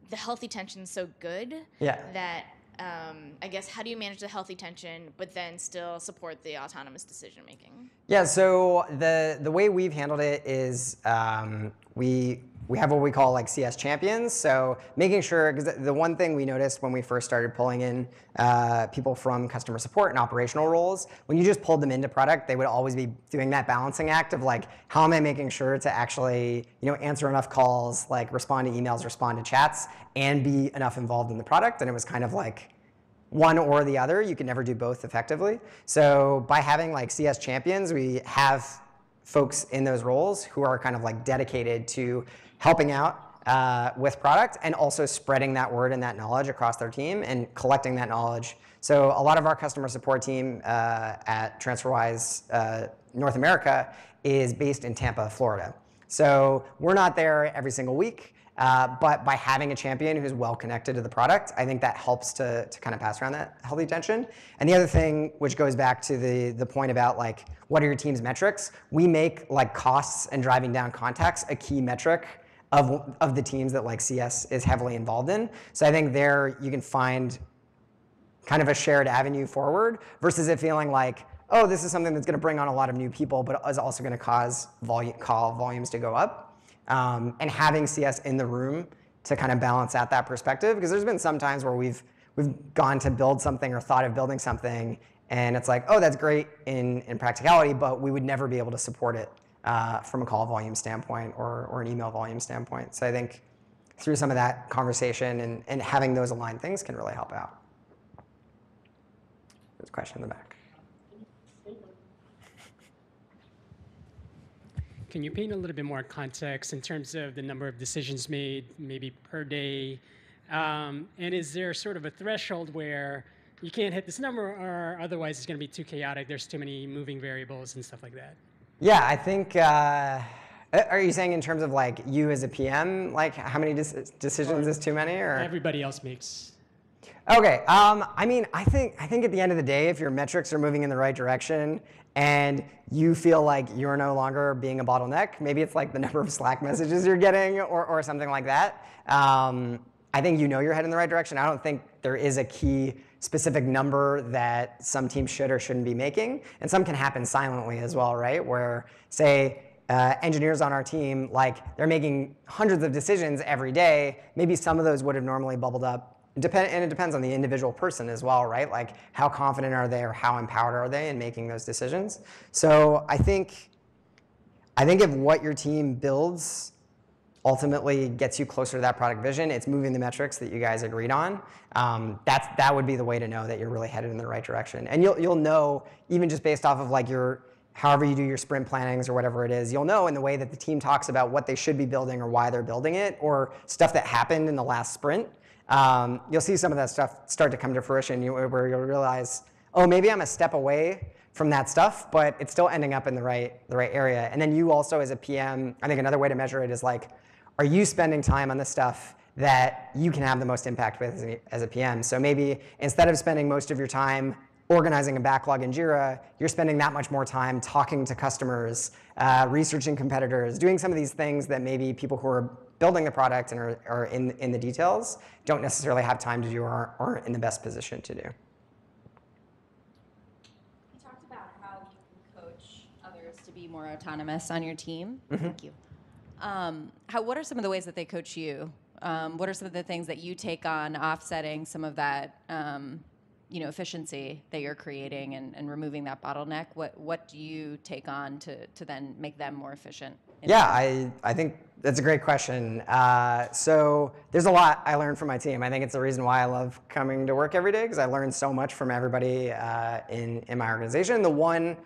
the healthy tension is so good yeah. that um, I guess how do you manage the healthy tension, but then still support the autonomous decision making? Yeah, so the the way we've handled it is um, we we have what we call like CS champions. So making sure, because the one thing we noticed when we first started pulling in uh, people from customer support and operational roles, when you just pulled them into product, they would always be doing that balancing act of like, how am I making sure to actually, you know, answer enough calls, like respond to emails, respond to chats, and be enough involved in the product. And it was kind of like one or the other. You can never do both effectively. So by having like CS champions, we have folks in those roles who are kind of like dedicated to helping out uh, with product and also spreading that word and that knowledge across their team and collecting that knowledge. So a lot of our customer support team uh, at TransferWise uh, North America is based in Tampa, Florida. So we're not there every single week, uh, but by having a champion who's well connected to the product, I think that helps to, to kind of pass around that healthy tension. And the other thing, which goes back to the, the point about like, what are your team's metrics? We make like costs and driving down contacts a key metric of, of the teams that like CS is heavily involved in. So I think there you can find kind of a shared avenue forward versus it feeling like, oh, this is something that's going to bring on a lot of new people, but is also going to cause volume, call volumes to go up. Um, and having CS in the room to kind of balance out that perspective, because there's been some times where we've we've gone to build something or thought of building something, and it's like, oh, that's great in in practicality, but we would never be able to support it from a call volume standpoint or, or an email volume standpoint. So I think through some of that conversation and, and having those aligned things can really help out. There's a question in the back. Can you paint a little bit more context in terms of the number of decisions made, maybe per day? Um, and is there sort of a threshold where you can't hit this number, or otherwise it's going to be too chaotic? There's too many moving variables and stuff like that. Yeah, I think. Uh, are you saying in terms of like you as a PM, like how many decisions or is too many, or everybody else makes? Okay. Um, I mean, I think I think at the end of the day, if your metrics are moving in the right direction and you feel like you're no longer being a bottleneck, maybe it's like the number of Slack messages you're getting or, or something like that. Um, I think you know you're heading in the right direction. I don't think there is a key specific number that some teams should or shouldn't be making. And some can happen silently as well, right? Where, say, uh, engineers on our team, like they're making hundreds of decisions every day. Maybe some of those would have normally bubbled up. Depend, and it depends on the individual person as well, right? Like how confident are they or how empowered are they in making those decisions? So I think, I think if what your team builds ultimately gets you closer to that product vision. It's moving the metrics that you guys agreed on. Um, that's that would be the way to know that you're really headed in the right direction. And you'll you'll know even just based off of like your however you do your sprint plannings or whatever it is, you'll know in the way that the team talks about what they should be building or why they're building it or stuff that happened in the last sprint. Um, you'll see some of that stuff start to come to fruition you, where you'll realize, oh, maybe I'm a step away from that stuff, but it's still ending up in the right the right area. And then you also as a PM, I think another way to measure it is like, are you spending time on the stuff that you can have the most impact with as a PM? So maybe instead of spending most of your time organizing a backlog in Jira, you're spending that much more time talking to customers, uh, researching competitors, doing some of these things that maybe people who are building the product and are, are in, in the details don't necessarily have time to do or aren't in the best position to do. You talked about how you can coach others to be more autonomous on your team. Mm-hmm. Thank you. Um, how, what are some of the ways that they coach you? Um, what are some of the things that you take on offsetting some of that, um, you know, efficiency that you're creating and, and removing that bottleneck? What what do you take on to, to then make them more efficient? Yeah, I, I think that's a great question. Uh, so there's a lot I learned from my team. I think it's the reason why I love coming to work every day because I learned so much from everybody uh, in, in my organization. The one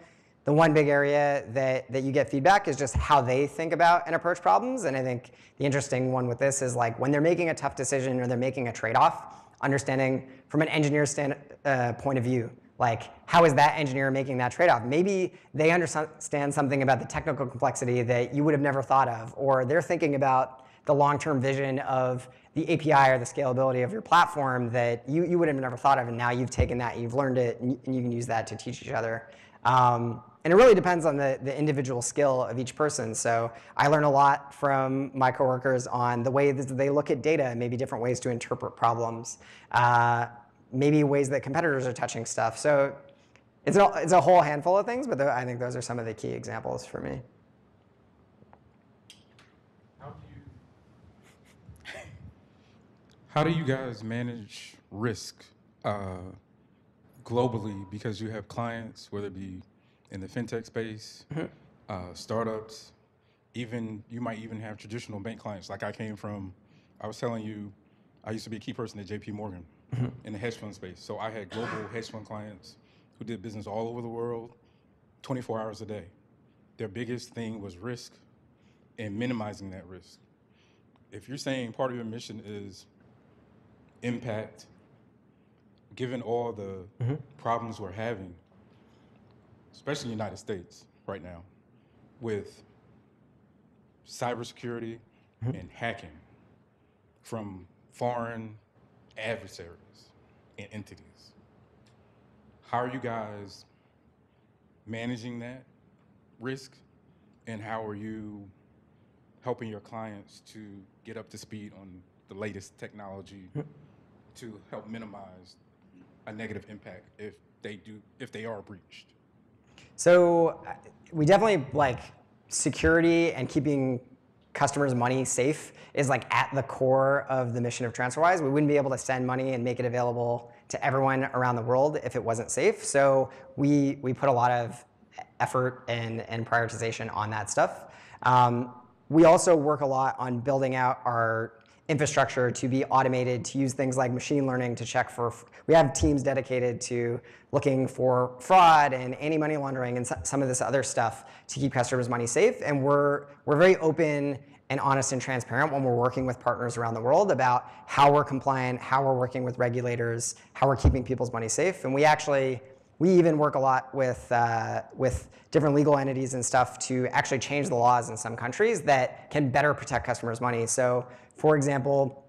the one big area that, that you get feedback is just how they think about and approach problems. And I think the interesting one with this is like when they're making a tough decision or they're making a trade-off, understanding from an engineer stand, uh, point of view, like how is that engineer making that trade-off? Maybe they understand something about the technical complexity that you would have never thought of, or they're thinking about the long-term vision of the API or the scalability of your platform that you, you would have never thought of, and now you've taken that, you've learned it, and you can use that to teach each other. Um, and it really depends on the, the individual skill of each person. So I learn a lot from my coworkers on the way that they look at data, maybe different ways to interpret problems, uh, maybe ways that competitors are touching stuff. So it's a, it's a whole handful of things, but I think those are some of the key examples for me. How do you How do you guys manage risk uh, globally? Because you have clients, whether it be in the fintech space, mm-hmm. uh, startups, even you might even have traditional bank clients. Like I came from, I was telling you, I used to be a key person at J.P. Morgan mm-hmm. in the hedge fund space. So I had global hedge fund clients who did business all over the world, 24 hours a day. Their biggest thing was risk and minimizing that risk. If you're saying part of your mission is impact, given all the mm-hmm. problems we're having, especially in the United States right now, with cybersecurity mm-hmm. and hacking from foreign adversaries and entities. How are you guys managing that risk, and how are you helping your clients to get up to speed on the latest technology mm-hmm. to help minimize a negative impact if they do if they are breached? So uh, we definitely like security and keeping customers' money safe is like at the core of the mission of TransferWise. We wouldn't be able to send money and make it available to everyone around the world if it wasn't safe. So we we put a lot of effort and, and prioritization on that stuff. Um, we also work a lot on building out our infrastructure to be automated to use things like machine learning to check for we have teams dedicated to looking for fraud and anti-money laundering and some of this other stuff to keep customers money safe. And we're we're very open and honest and transparent when we're working with partners around the world about how we're compliant how we're working with regulators how we're keeping people's money safe. And we actually we even work a lot with, uh, with different legal entities and stuff to actually change the laws in some countries that can better protect customers' money. So, for example,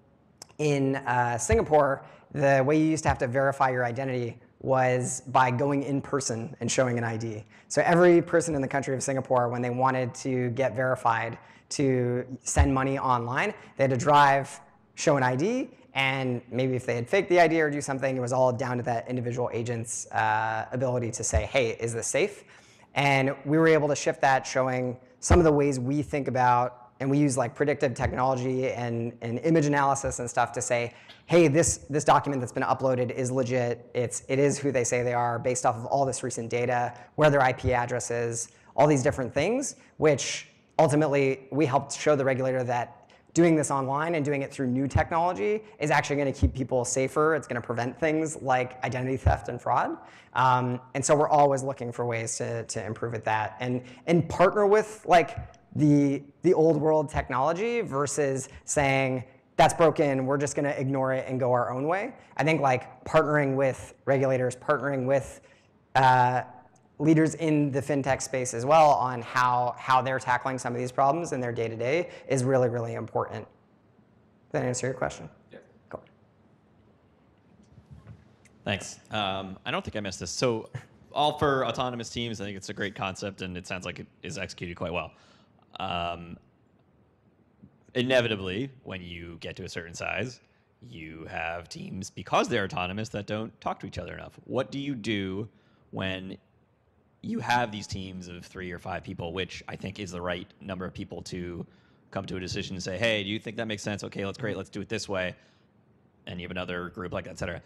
in uh, Singapore, the way you used to have to verify your identity was by going in person and showing an ID. So every person in the country of Singapore, when they wanted to get verified to send money online, they had to drive, show an ID, and maybe if they had faked the idea or do something, it was all down to that individual agent's uh, ability to say, hey, is this safe? And we were able to shift that, showing some of the ways we think about, and we use like predictive technology and, and image analysis and stuff to say, hey, this, this document that's been uploaded is legit. It's, it is who they say they are based off of all this recent data, where their IP address is, all these different things, which ultimately we helped show the regulator that doing this online and doing it through new technology is actually going to keep people safer. It's going to prevent things like identity theft and fraud. Um, and so we're always looking for ways to, to improve at that and, and partner with like the, the old world technology versus saying, that's broken, we're just going to ignore it and go our own way. I think like partnering with regulators, partnering with uh, leaders in the fintech space as well on how, how they're tackling some of these problems in their day to day is really, really important. Does that answer your question? Yeah. Cool. Thanks. Um, I don't think I missed this. So, all for autonomous teams, I think it's a great concept, and it sounds like it is executed quite well. Um, inevitably, when you get to a certain size, you have teams because they're autonomous that don't talk to each other enough. What do you do when you have these teams of three or five people, which I think is the right number of people to come to a decision and say, "Hey, do you think that makes sense? Okay, let's great, let's do it this way." And you have another group like that, et cetera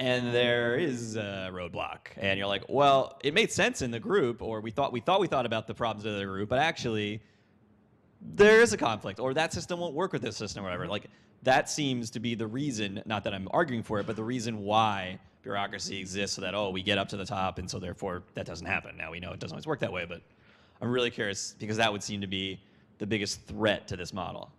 and there is a roadblock and you're like well it made sense in the group or we thought we thought we thought about the problems of the group but actually there is a conflict or that system won't work with this system or whatever like that seems to be the reason not that i'm arguing for it but the reason why bureaucracy exists so that oh we get up to the top and so therefore that doesn't happen now we know it doesn't always work that way but i'm really curious because that would seem to be the biggest threat to this model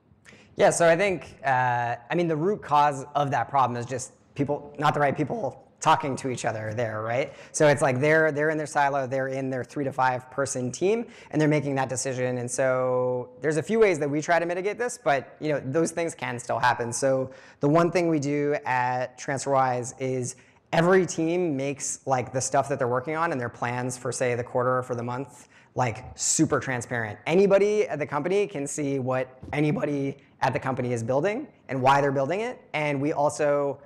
Yeah, so I think, uh, I mean, the root cause of that problem is just people, not the right people talking to each other there, right? So it's like they're they're in their silo, they're in their three to five person team, and they're making that decision. And so there's a few ways that we try to mitigate this, but you know those things can still happen. So the one thing we do at TransferWise is every team makes like the stuff that they're working on and their plans for say the quarter or for the month like super transparent. Anybody at the company can see what anybody at the company is building and why they're building it. And we also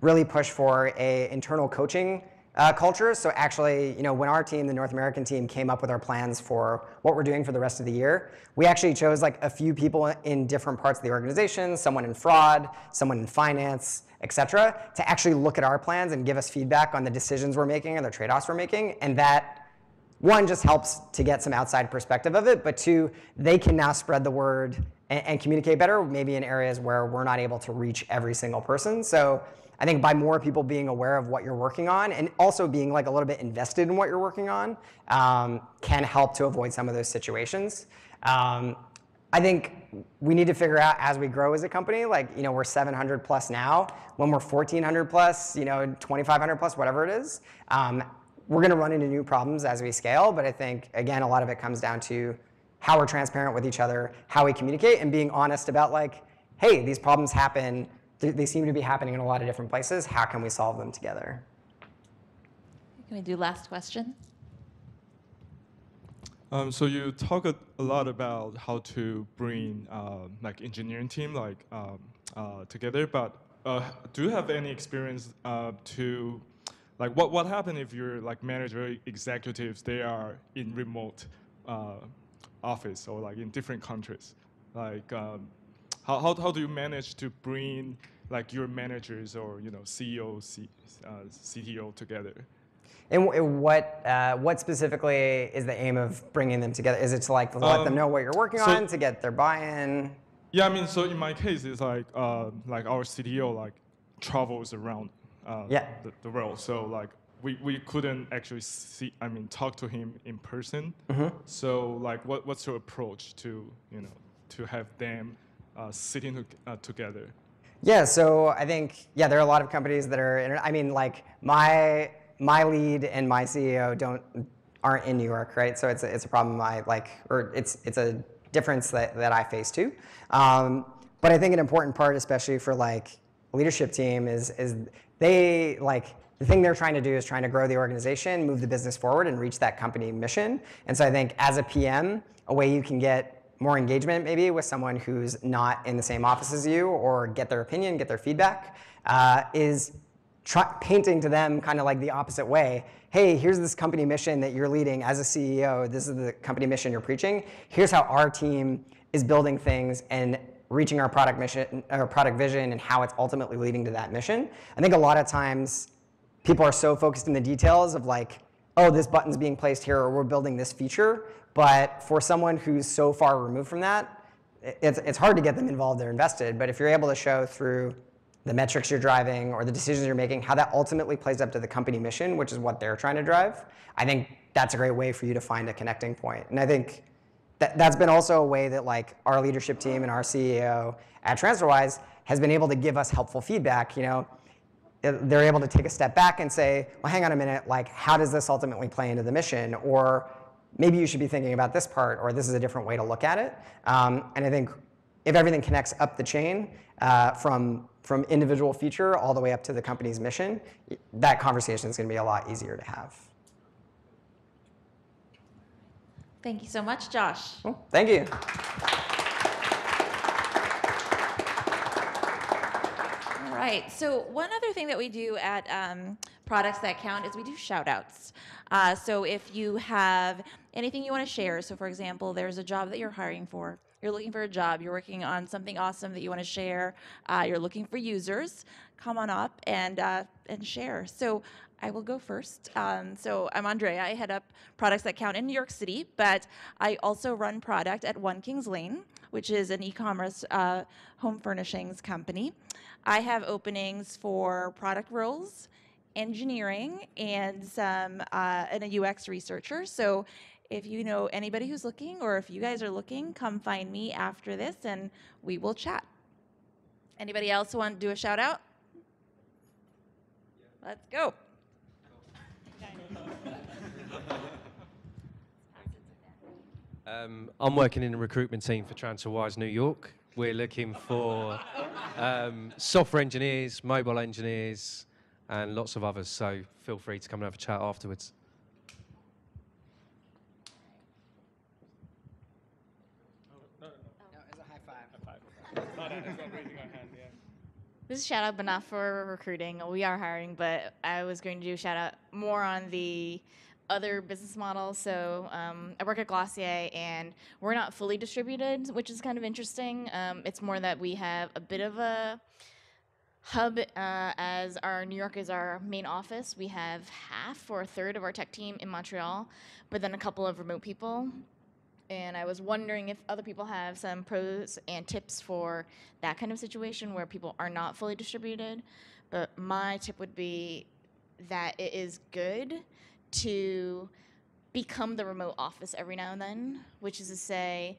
really push for a internal coaching uh, culture, so actually, you know, when our team, the North American team, came up with our plans for what we're doing for the rest of the year, we actually chose like a few people in different parts of the organization, someone in fraud, someone in finance, et cetera, to actually look at our plans and give us feedback on the decisions we're making and the trade-offs we're making. And that, one, just helps to get some outside perspective of it, but two, they can now spread the word and, and communicate better, maybe in areas where we're not able to reach every single person. So I think by more people being aware of what you're working on and also being like a little bit invested in what you're working on um, can help to avoid some of those situations. Um, I think we need to figure out as we grow as a company, like, you know, we're 700 plus now. When we're 1400 plus, you know, 2500 plus, whatever it is, um, we're going to run into new problems as we scale. But I think, again, a lot of it comes down to how we're transparent with each other, how we communicate, and being honest about, like, hey, these problems happen they seem to be happening in a lot of different places. How can we solve them together? Can we do last question? Um, so you talk a, a, lot about how to bring um, like engineering team like um, uh, together, but uh, do you have any experience uh, to like what what happened if your like manager executives they are in remote uh, office or like in different countries? Like um, how, how, how do you manage to bring like your managers or you know CEO, C, uh, CTO together? And, what uh, what specifically is the aim of bringing them together? Is it to like let um, them know what you're working so on to get their buy-in? Yeah, I mean, so in my case, it's like uh, like our CTO like travels around uh, yeah. the, the world, so like we, we couldn't actually see i mean talk to him in person mm-hmm. so like what, what's your approach to you know to have them uh, sitting uh, together? Yeah, so I think, yeah, there are a lot of companies that are, I mean, like my, my lead and my CEO don't, aren't in New York, right? So it's a, it's a problem I like, or it's, it's a difference that, that I face too. Um, but I think an important part, especially for like leadership team is, is they like, the thing they're trying to do is trying to grow the organization, move the business forward and reach that company mission. And so I think as a PM, a way you can get more engagement maybe with someone who's not in the same office as you or get their opinion, get their feedback, uh, is try- painting to them kind of like the opposite way. Hey, here's this company mission that you're leading as a CEO. This is the company mission you're preaching. Here's how our team is building things and reaching our product mission or product vision and how it's ultimately leading to that mission. I think a lot of times people are so focused in the details of like oh, this button's being placed here or we're building this feature. But for someone who's so far removed from that, it's, it's hard to get them involved or invested. But if you're able to show through the metrics you're driving or the decisions you're making, how that ultimately plays up to the company mission, which is what they're trying to drive, I think that's a great way for you to find a connecting point. And I think that, that's been also a way that like our leadership team and our CEO at TransferWise has been able to give us helpful feedback. You know, they're able to take a step back and say, well, hang on a minute, like, how does this ultimately play into the mission? Or maybe you should be thinking about this part, or this is a different way to look at it. Um, and I think if everything connects up the chain uh, from, from individual feature all the way up to the company's mission, that conversation is going to be a lot easier to have. Thank you so much, Josh. Well, thank you. right. So one other thing that we do at um, Products That Count is we do shout outs. Uh, so if you have anything you want to share, so for example, there's a job that you're hiring for, you're looking for a job, you're working on something awesome that you want to share, uh, you're looking for users, come on up and uh, and share. So I will go first. Um, so I'm Andrea. I head up products that count in New York City, but I also run product at One Kings Lane, which is an e-commerce uh, home furnishings company. I have openings for product roles, engineering, and some uh, and a UX researcher. So if you know anybody who's looking or if you guys are looking, come find me after this and we will chat. Anybody else want to do a shout out? Let's go. Um, I'm working in the recruitment team for TransferWise New York. We're looking for um, software engineers, mobile engineers, and lots of others. So feel free to come and have a chat afterwards. This is shout out, but not for recruiting. We are hiring, but I was going to do shout out more on the other business models. So um, I work at Glossier, and we're not fully distributed, which is kind of interesting. Um, it's more that we have a bit of a hub uh, as our New York is our main office. We have half or a third of our tech team in Montreal, but then a couple of remote people. And I was wondering if other people have some pros and tips for that kind of situation where people are not fully distributed. But my tip would be that it is good to become the remote office every now and then, which is to say,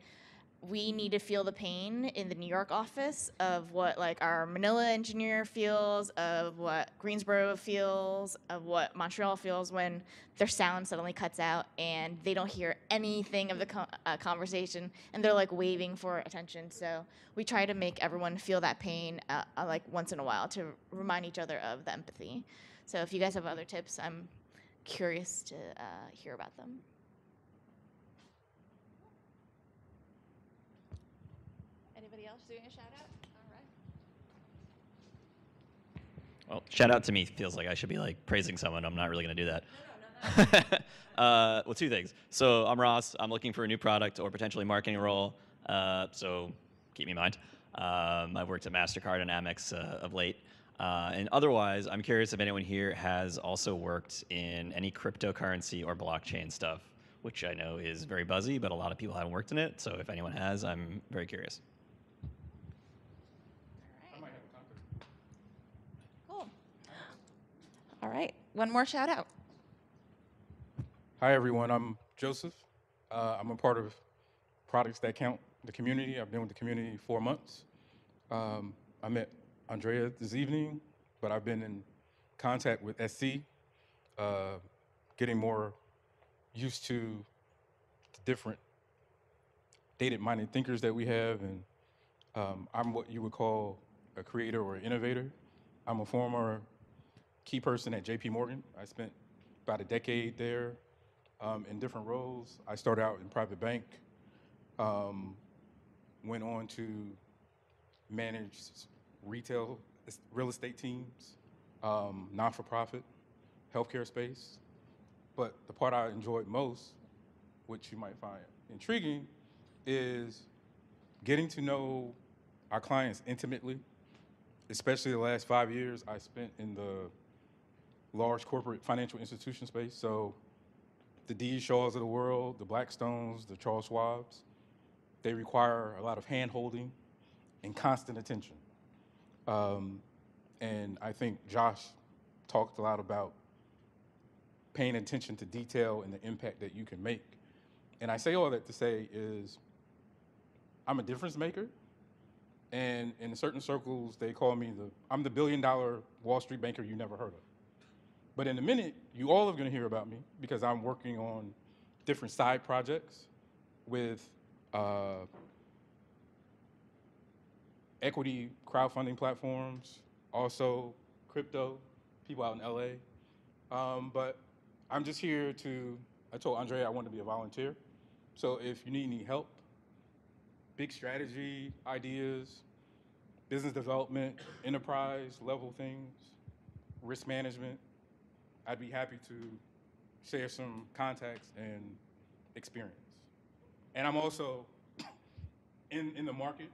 we need to feel the pain in the New York office of what like our Manila engineer feels, of what Greensboro feels, of what Montreal feels when their sound suddenly cuts out and they don't hear anything of the co- uh, conversation and they're like waving for attention. So we try to make everyone feel that pain uh, uh, like once in a while to remind each other of the empathy. So if you guys have other tips, I'm curious to uh, hear about them. Anybody else doing a shout out? All right. Well, shout out to me feels like I should be like praising someone. I'm not really going to do that. uh, well, two things. So I'm Ross. I'm looking for a new product or potentially marketing role. Uh, so keep me in mind. Um, I've worked at Mastercard and Amex uh, of late. Uh, and otherwise, I'm curious if anyone here has also worked in any cryptocurrency or blockchain stuff, which I know is very buzzy, but a lot of people haven't worked in it. So if anyone has, I'm very curious. Cool. All right. One more shout out. Hi, everyone. I'm Joseph. Uh, I'm a part of Products That Count, the community. I've been with the community four months. Um, I met Andrea this evening, but I've been in contact with SC, uh, getting more used to the different dated-minded thinkers that we have, and um, I'm what you would call a creator or an innovator. I'm a former key person at JP Morgan. I spent about a decade there um, in different roles. I started out in private bank, um, went on to manage retail real estate teams, um, non-for-profit, healthcare space. But the part I enjoyed most, which you might find intriguing, is getting to know our clients intimately, especially the last five years I spent in the large corporate financial institution space. So the D. Shaws of the world, the Blackstones, the Charles Schwabs, they require a lot of hand holding and constant attention. Um, and I think Josh talked a lot about paying attention to detail and the impact that you can make. And I say all that to say is I'm a difference maker. And in certain circles, they call me the, I'm the billion dollar Wall Street banker you never heard of. But in a minute, you all are going to hear about me because I'm working on different side projects with uh, equity crowdfunding platforms, also crypto, people out in LA. Um, but I'm just here to, I told Andre I want to be a volunteer. So if you need any help, big strategy ideas, business development, enterprise level things, risk management, I'd be happy to share some contacts and experience. And I'm also in, in the market.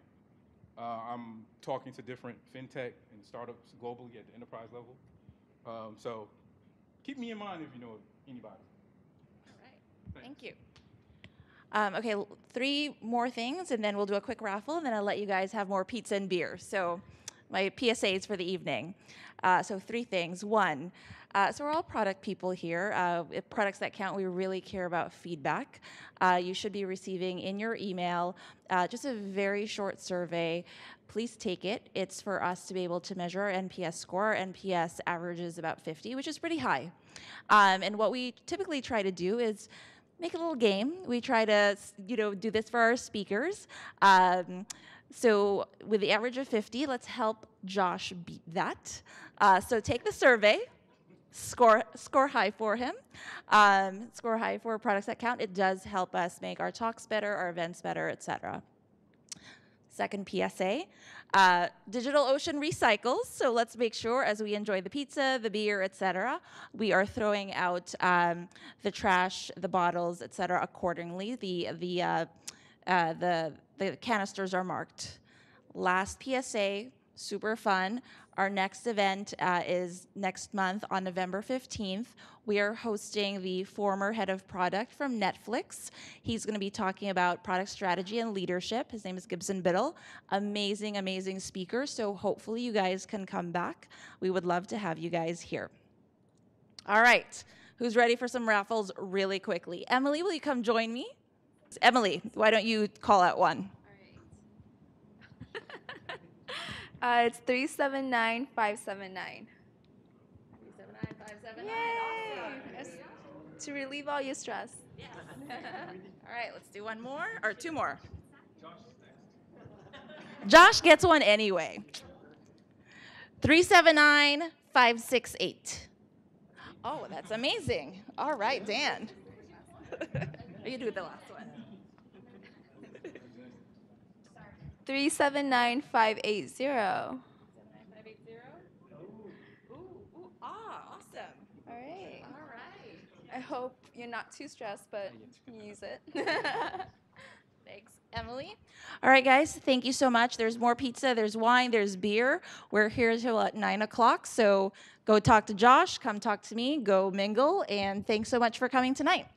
Uh, I'm talking to different fintech and startups globally at the enterprise level. Um, so keep me in mind if you know anybody. All right. Thank you. Um, okay, three more things, and then we'll do a quick raffle, and then I'll let you guys have more pizza and beer. So, my PSAs for the evening. Uh, so, three things. One, uh, so we're all product people here. Uh, products that count, we really care about feedback. Uh, you should be receiving in your email uh, just a very short survey. Please take it. It's for us to be able to measure our NPS score. Our NPS average is about 50, which is pretty high. Um, and what we typically try to do is make a little game. We try to, you know, do this for our speakers. Um, so with the average of 50, let's help Josh beat that. Uh, so take the survey, score score high for him. Um, score high for products that count. It does help us make our talks better, our events better, etc. second PSA. Uh, DigitalOcean recycles, so let's make sure as we enjoy the pizza, the beer, etc., we are throwing out um, the trash, the bottles, etc., accordingly. The the uh, uh, the the canisters are marked. Last PSA, super fun. Our next event uh, is next month on November 15th. We are hosting the former head of product from Netflix. He's going to be talking about product strategy and leadership. His name is Gibson Biddle. Amazing, amazing speaker. So hopefully you guys can come back. We would love to have you guys here. All right. Who's ready for some raffles really quickly? Emily, will you come join me? Emily, why don't you call out one? Uh, it's 379579. Yay! To relieve all your stress. All right, let's do one more or two more. Josh gets one anyway. 379568. Oh, that's amazing. All right, Dan. you do the last one. 379580. Ah, awesome. All right. All right. I hope you're not too stressed, but you use it. Thanks, Emily. All right, guys, thank you so much. There's more pizza, there's wine, there's beer. We're here till at 9 o'clock, so go talk to Josh, come talk to me, go mingle, and thanks so much for coming tonight.